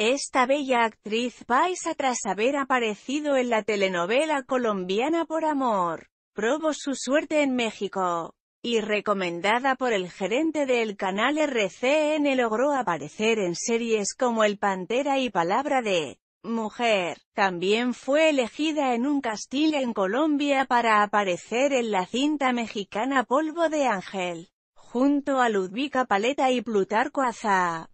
Esta bella actriz paisa tras haber aparecido en la telenovela colombiana Por Amor, probó su suerte en México y recomendada por el gerente del canal RCN logró aparecer en series como El Pantera y Palabra de Mujer. También fue elegida en un casting en Colombia para aparecer en la cinta mexicana Polvo de Ángel, junto a Ludvika Paleta y Plutarco Azá.